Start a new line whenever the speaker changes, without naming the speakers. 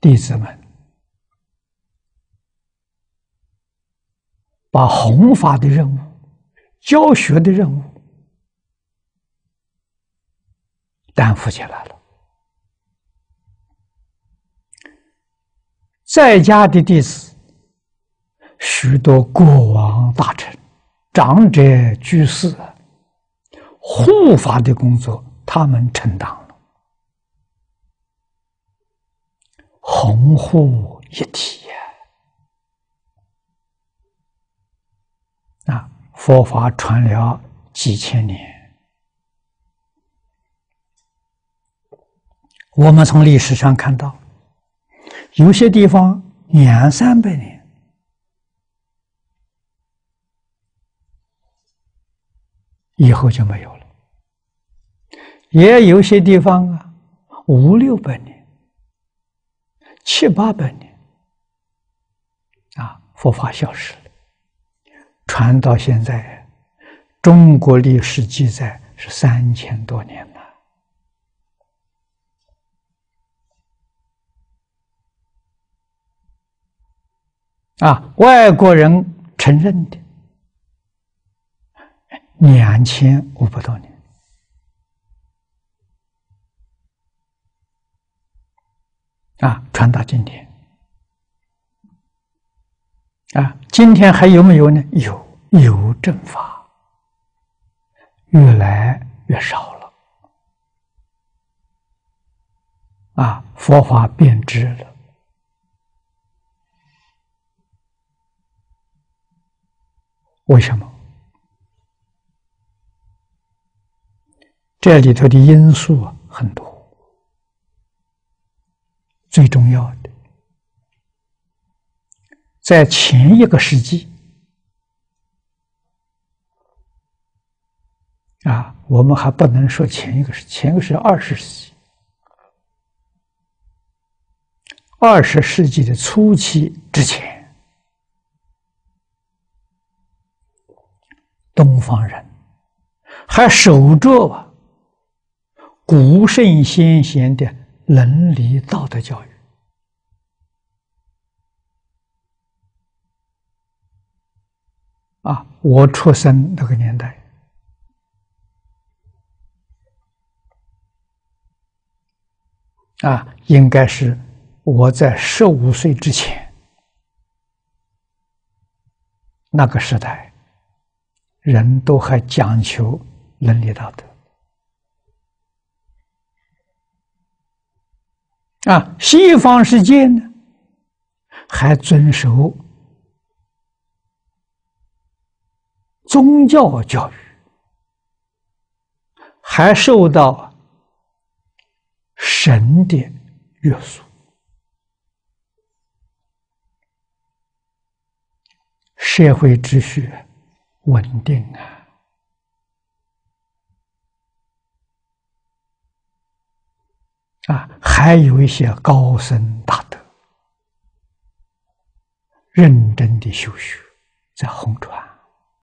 弟子们把弘法的任务、教学的任务担负起来了。在家的弟子，许多国王大臣、长者居士，护法的工作，他们承担同，护一体呀！啊，佛法传了几千年，我们从历史上看到。有些地方两三百年以后就没有了，也有些地方啊五六百年、七八百年。啊佛法消失了，传到现在，中国历史记载是三千多年了。啊，外国人承认的。两千五百多年。啊，传到今天啊，今天还有没有呢？有，有正法越来越少了啊，佛法变质了。为什么？这里头的因素很多，最重要的，在前一个世纪啊，我们还不能说前一个世，前一个是二十世纪，二十世纪的初期之前。东方人还守着古圣先贤的伦理道德教育啊！我出生那个年代啊，应该是我在十五岁之前那个时代。人都还讲求伦理道德啊，西方世界呢还遵守宗教教育，还受到神的约束，社会秩序。稳定啊！啊，还有一些高僧大德，认真的修学，在红船。